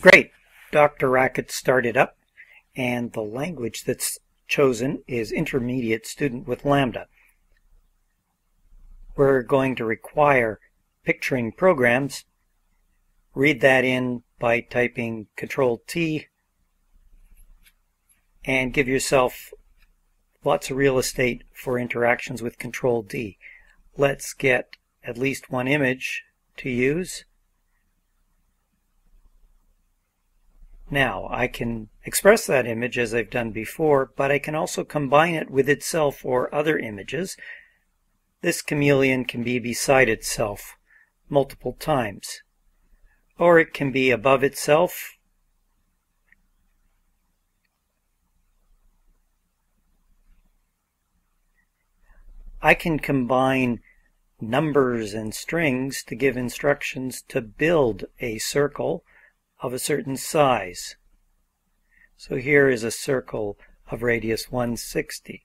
Great. DrRacket started up, and the language that's chosen is intermediate student with Lambda. We're going to require picturing programs. Read that in by typing Control T and give yourself lots of real estate for interactions with Control D. Let's get at least one image to use. Now, I can express that image as I've done before, but I can also combine it with itself or other images. This chameleon can be beside itself multiple times, or it can be above itself. I can combine numbers and strings to give instructions to build a circle of a certain size. So here is a circle of radius 160.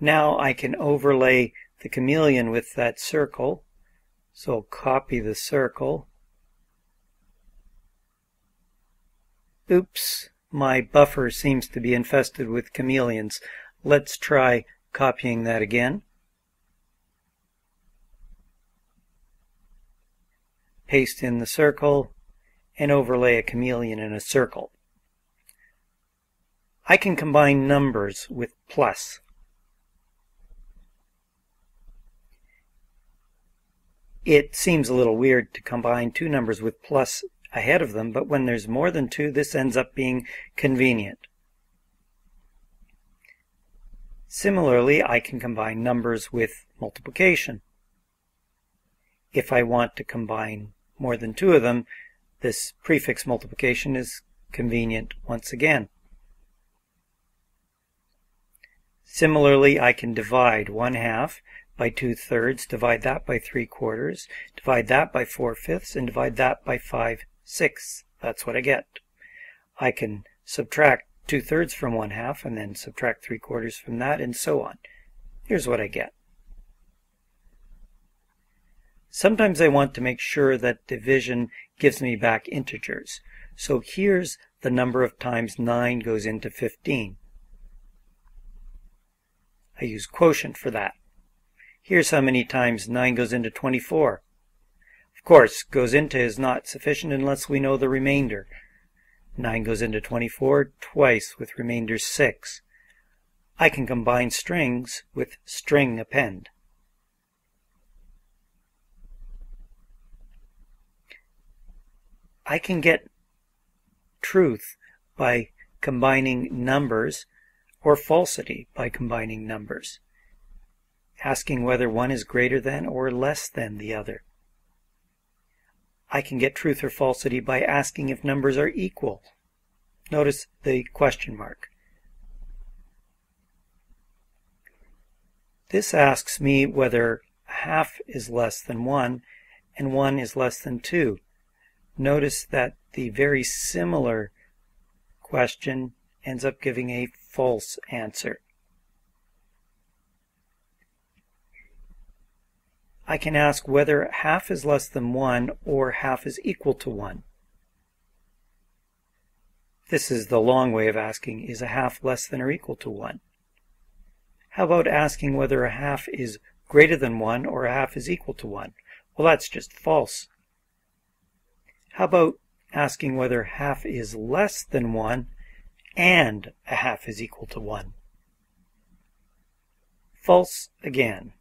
Now I can overlay the chameleon with that circle. So I'll copy the circle. Oops, my buffer seems to be infested with chameleons. Let's try copying that again. Paste in the circle and overlay a chameleon in a circle. I can combine numbers with plus. It seems a little weird to combine two numbers with plus ahead of them, but when there's more than two, this ends up being convenient. Similarly, I can combine numbers with multiplication. If I want to combine more than two of them, this prefix multiplication is convenient once again. Similarly, I can divide 1 half by 2 thirds, divide that by 3 quarters, divide that by 4 fifths, and divide that by 5 sixths. That's what I get. I can subtract 2 thirds from 1 half and then subtract 3 quarters from that and so on. Here's what I get. Sometimes I want to make sure that division gives me back integers. So here's the number of times 9 goes into 15. I use quotient for that. Here's how many times 9 goes into 24. Of course, goes into is not sufficient unless we know the remainder. 9 goes into 24 twice with remainder 6. I can combine strings with string append. I can get truth by combining numbers or falsity by combining numbers, asking whether one is greater than or less than the other. I can get truth or falsity by asking if numbers are equal. Notice the question mark. This asks me whether half is less than 1 and 1 is less than 2 notice that the very similar question ends up giving a false answer. I can ask whether half is less than 1 or half is equal to 1. This is the long way of asking, is a half less than or equal to 1? How about asking whether a half is greater than 1 or a half is equal to 1? Well, that's just false. How about asking whether half is less than 1 and a half is equal to 1? False again.